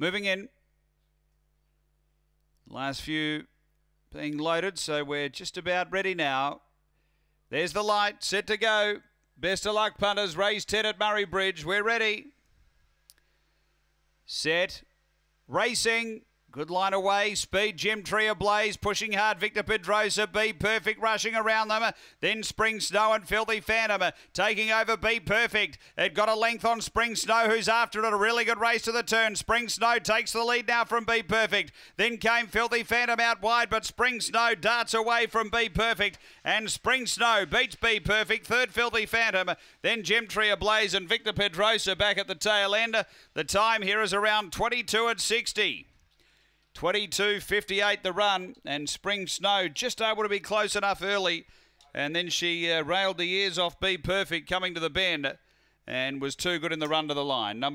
Moving in. Last few being loaded, so we're just about ready now. There's the light, set to go. Best of luck, punters. Race 10 at Murray Bridge. We're ready. Set. Racing. Good line away. Speed. Jim Tree ablaze. Pushing hard. Victor Pedrosa. Be Perfect rushing around them. Then Spring Snow and Filthy Phantom taking over Be Perfect. It got a length on Spring Snow, who's after it. A really good race to the turn. Spring Snow takes the lead now from Be Perfect. Then came Filthy Phantom out wide, but Spring Snow darts away from Be Perfect. And Spring Snow beats Be Perfect. Third Filthy Phantom. Then Gem Tree ablaze and Victor Pedrosa back at the tail end. The time here is around 22 and 60. 22.58 the run, and Spring Snow just able to be close enough early. And then she uh, railed the ears off Be Perfect coming to the bend and was too good in the run to the line. Number